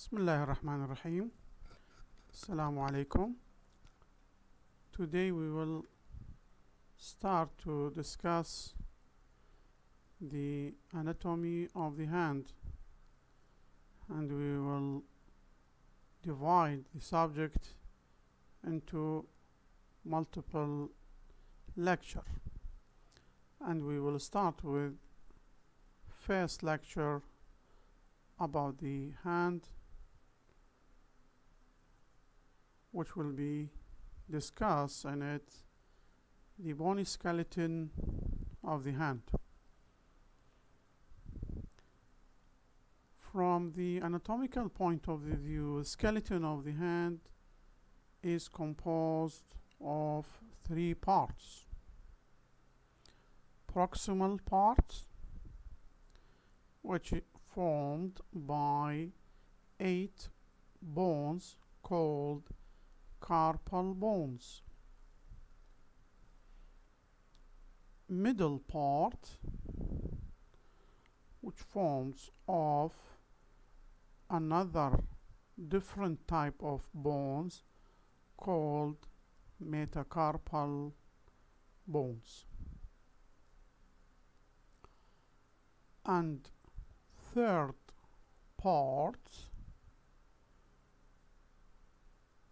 بسم الله الرحمن الرحيم السلام عليكم Today we will start to discuss the anatomy of the hand and we will divide the subject into multiple lecture and we will start with first lecture about the hand which will be discussed in it the bony skeleton of the hand. From the anatomical point of the view the skeleton of the hand is composed of three parts. Proximal part which is formed by eight bones called carpal bones. Middle part which forms of another different type of bones called metacarpal bones. And third part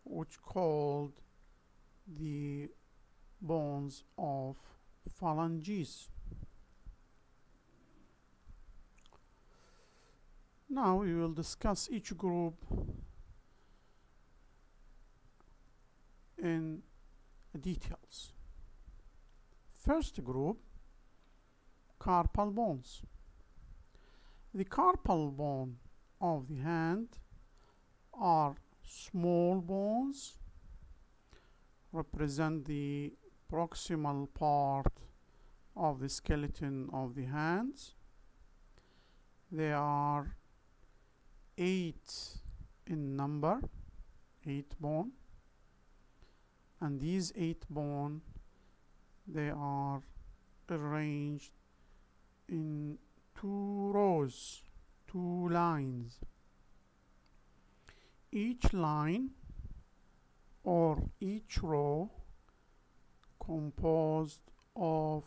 which called the bones of phalanges. Now we will discuss each group in details. First group carpal bones. The carpal bone of the hand are small bones represent the proximal part of the skeleton of the hands. They are eight in number eight bone. And these eight bone they are arranged in two rows two lines each line or each row composed of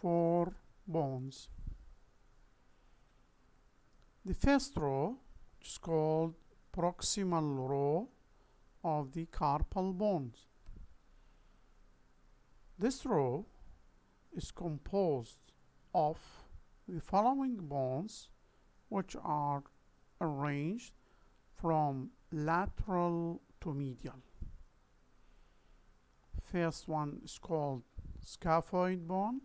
four bones. The first row is called proximal row of the carpal bones. This row is composed of the following bones which are arranged from lateral to medial. First one is called scaphoid bone.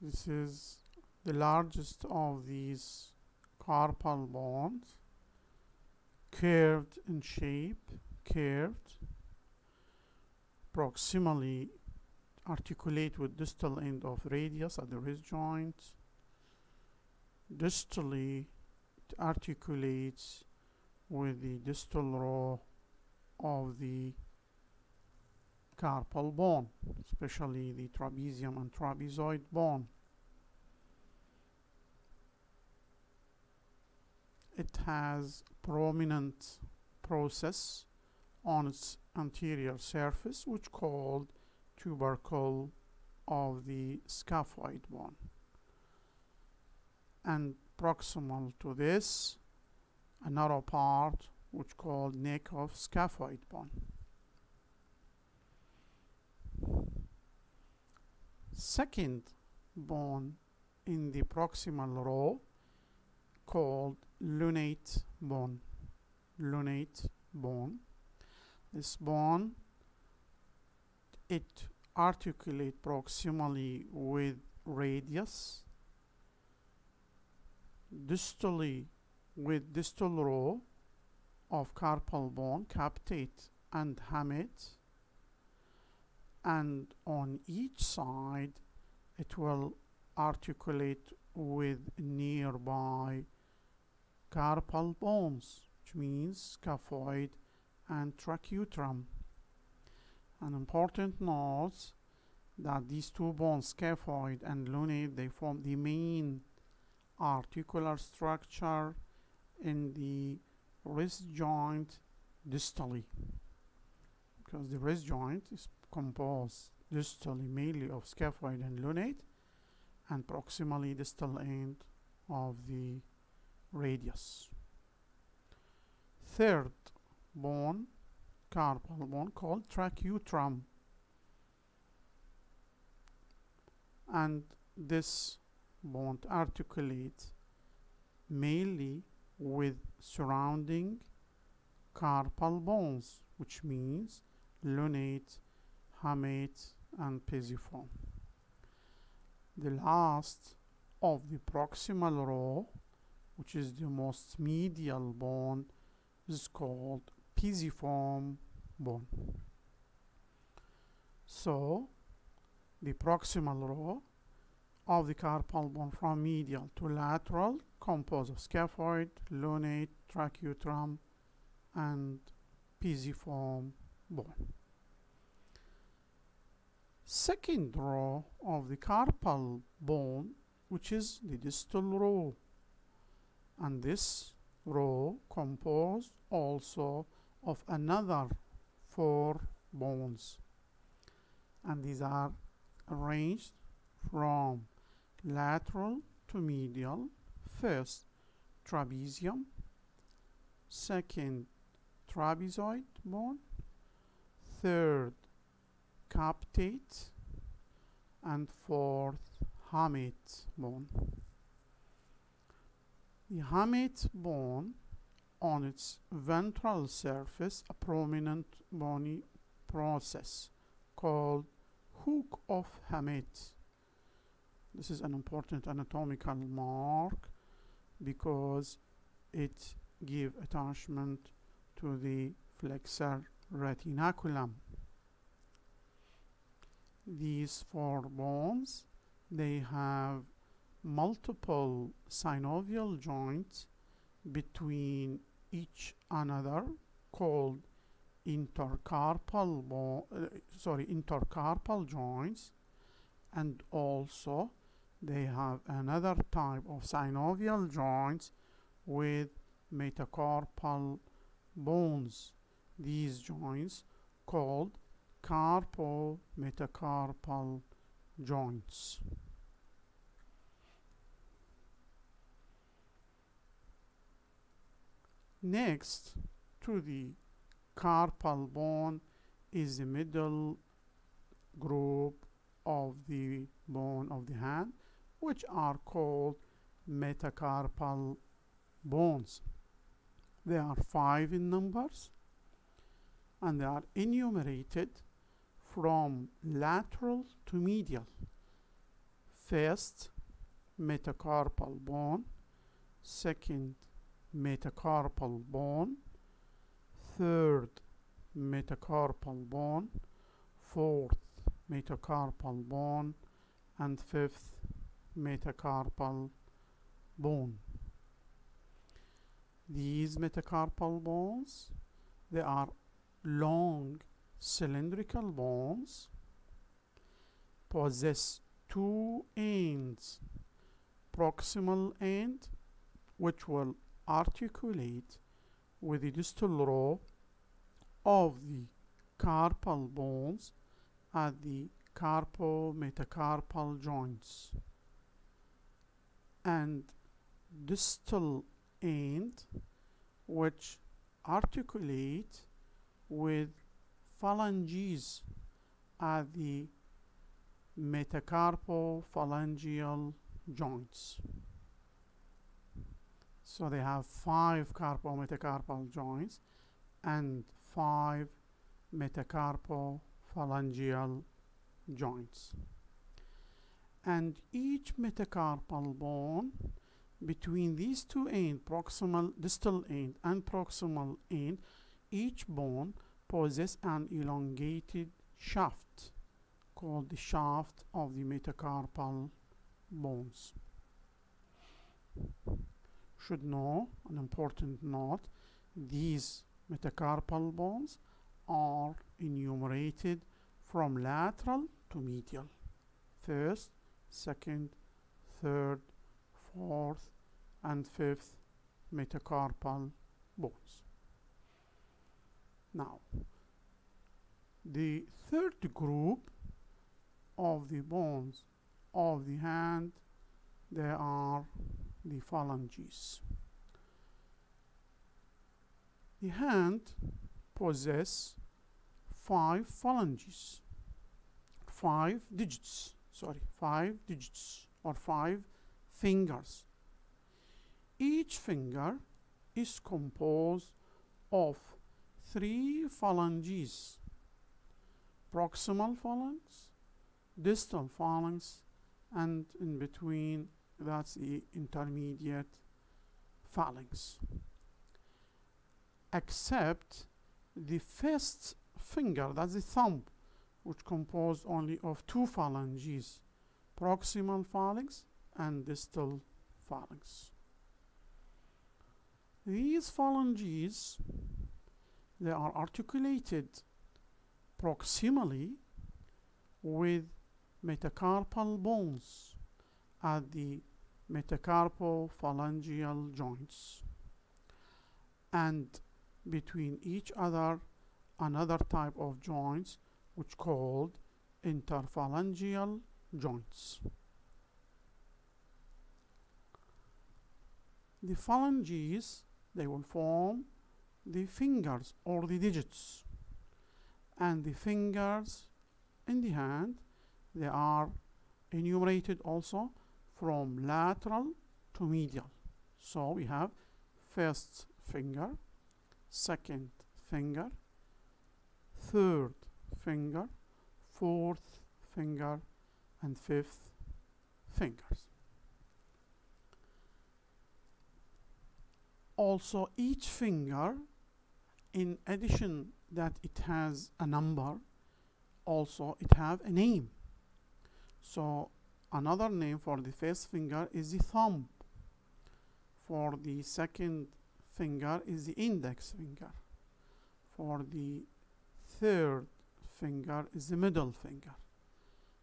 This is the largest of these carpal bones curved in shape curved proximally articulate with distal end of radius at the wrist joint distally articulates with the distal row of the carpal bone especially the trapezium and trapezoid bone. It has prominent process on its anterior surface which called tubercle of the scaphoid bone. And proximal to this a narrow part which called neck of scaphoid bone. Second bone in the proximal row called lunate bone. Lunate bone. This bone it articulate proximally with radius distally with distal row of carpal bone capitate and hamate. And on each side it will articulate with nearby carpal bones which means scaphoid and triquetrum an important note that these two bones scaphoid and lunate they form the main articular structure in the wrist joint distally because the wrist joint is composed distally mainly of scaphoid and lunate and proximally distal end of the radius. Third bone, carpal bone called triquetrum and this bone articulate mainly with surrounding carpal bones which means lunate, hamate and pisiform. The last of the proximal row which is the most medial bone is called pisiform bone. So the proximal row of the carpal bone from medial to lateral composed of scaphoid, lunate, triquetrum, and pisiform bone. Second row of the carpal bone, which is the distal row, and this row composed also of another four bones, and these are arranged from lateral to medial. First trapezium second trapezoid bone. Third capitate. And fourth hamate bone. The hamate bone on its ventral surface a prominent bony process called hook of hamate this is an important anatomical mark because it give attachment to the flexor retinaculum. These four bones they have multiple synovial joints between each another called intercarpal uh, sorry intercarpal joints and also they have another type of synovial joints with metacarpal bones. These joints called carpo-metacarpal joints. Next to the carpal bone is the middle group of the bone of the hand which are called metacarpal bones. They are five in numbers and they are enumerated from lateral to medial. First metacarpal bone. Second metacarpal bone. Third metacarpal bone. Fourth metacarpal bone. And fifth metacarpal bone. These metacarpal bones they are long cylindrical bones possess two ends proximal end which will articulate with the distal row of the carpal bones at the carpo-metacarpal joints and distal end which articulate with phalanges at the metacarpophalangeal joints. So they have five carpo-metacarpal joints and five metacarpophalangeal joints. And each metacarpal bone between these two ends, proximal distal end and proximal end, each bone possesses an elongated shaft called the shaft of the metacarpal bones. Should know an important note, these metacarpal bones are enumerated from lateral to medial. First, second, third, fourth, and fifth metacarpal bones. Now, the third group of the bones of the hand, they are the phalanges. The hand possess five phalanges, five digits, sorry, five digits or five fingers. Each finger is composed of three phalanges, proximal phalanx, distal phalanx, and in between that's the intermediate phalanx except the first finger that's the thumb which composed only of two phalanges proximal phalanx and distal phalanx. These phalanges they are articulated proximally with metacarpal bones at the metacarpophalangeal joints. And between each other another type of joints which called interphalangeal joints. The phalanges they will form the fingers or the digits and the fingers in the hand they are enumerated also from lateral to medial so we have first finger second finger third finger fourth finger and fifth fingers. Also each finger in addition that it has a number also it have a name. So another name for the first finger is the thumb. For the second finger is the index finger. For the third finger is the middle finger.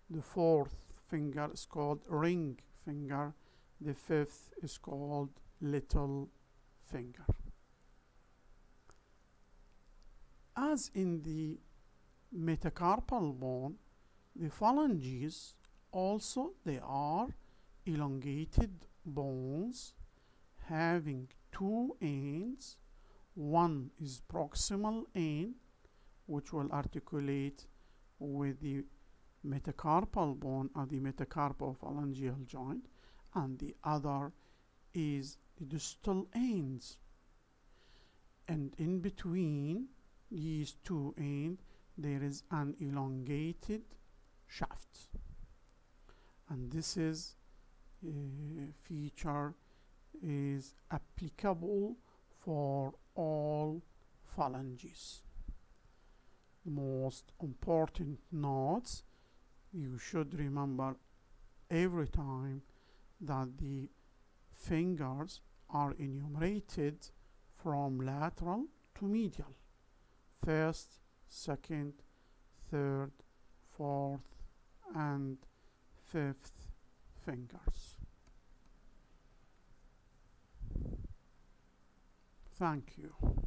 The fourth finger is called ring finger. The fifth is called little finger. As in the metacarpal bone the phalanges also they are elongated bones having two ends. One is proximal end which will articulate with the metacarpal bone of the metacarpophalangeal joint and the other is the distal ends and in between these two ends there is an elongated shaft. And this is a feature is applicable for all phalanges most important notes you should remember every time that the fingers are enumerated from lateral to medial. First second third fourth and fifth fingers. Thank you